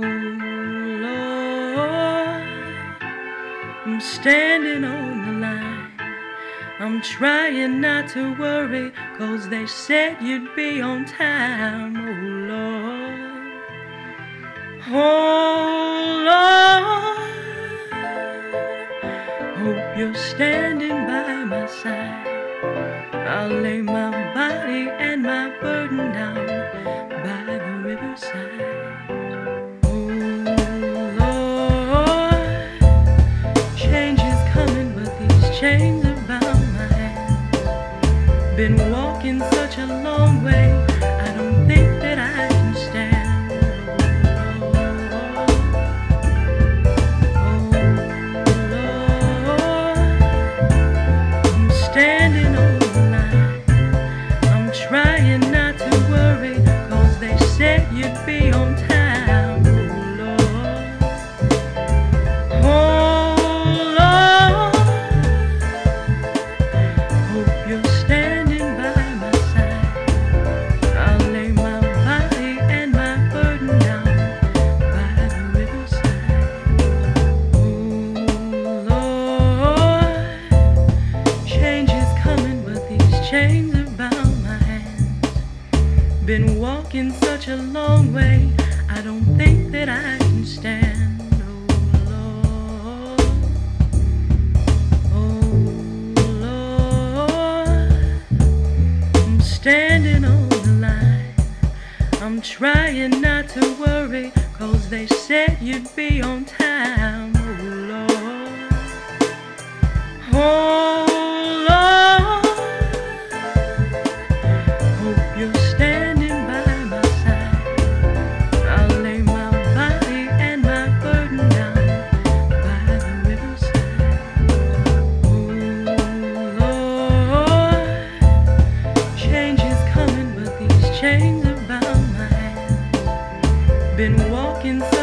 Oh Lord, I'm standing on the line. I'm trying not to worry, cause they said you'd be on time. Oh Lord, oh Lord, hope you're standing by my side. I'll lay my body and my burden down by the riverside. Been walking such a long way, I don't bound my hands. Been walking such a long way, I don't think that I can stand. Oh Lord, oh Lord, I'm standing on the line. I'm trying not to worry, cause they said you'd be on time. Been walking